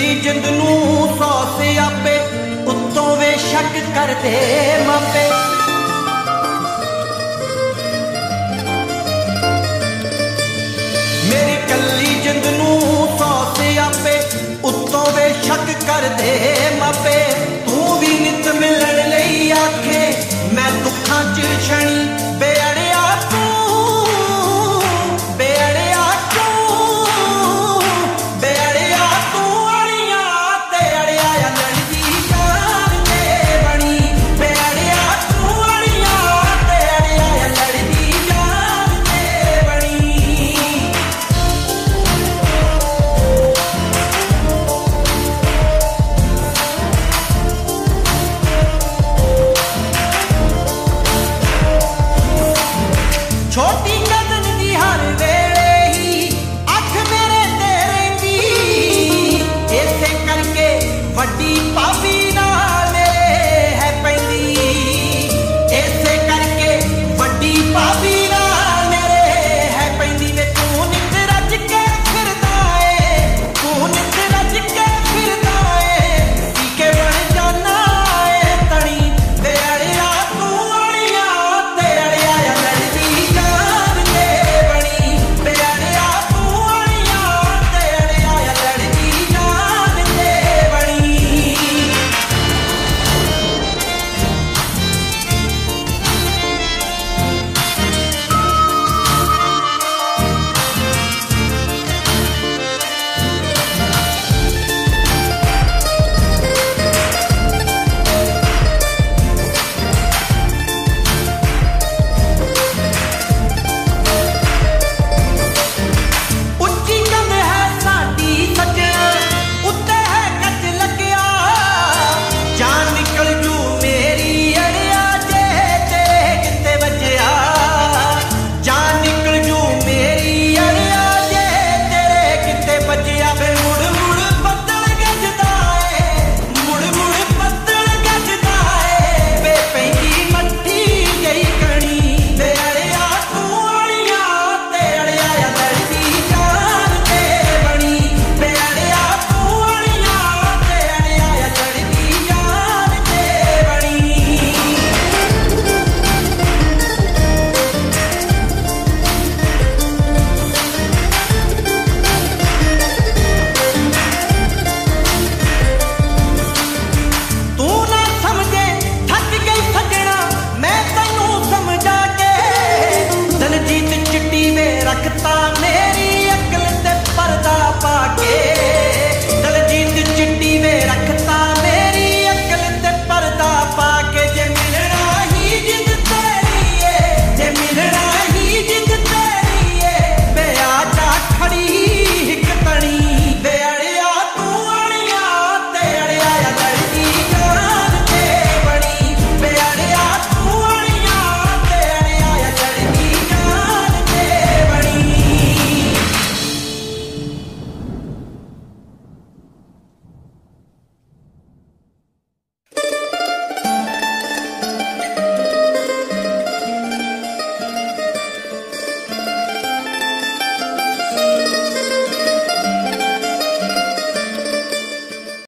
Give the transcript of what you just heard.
ਕੱਲੀ ਜਿੰਦ ਨੂੰ ਸੌ ਆਪੇ, ਉੱਤੋਂ ਵੇ ਸ਼ੱਕ ਕਰਦੇ ਮਾਪੇ। ਮੇਰੀ ਕੱਲੀ ਜਿੰਦ ਨੂੰ ਸੌ ਆਪੇ, ਉੱਤੋਂ ਵੇ ਸ਼ੱਕ ਕਰਦੇ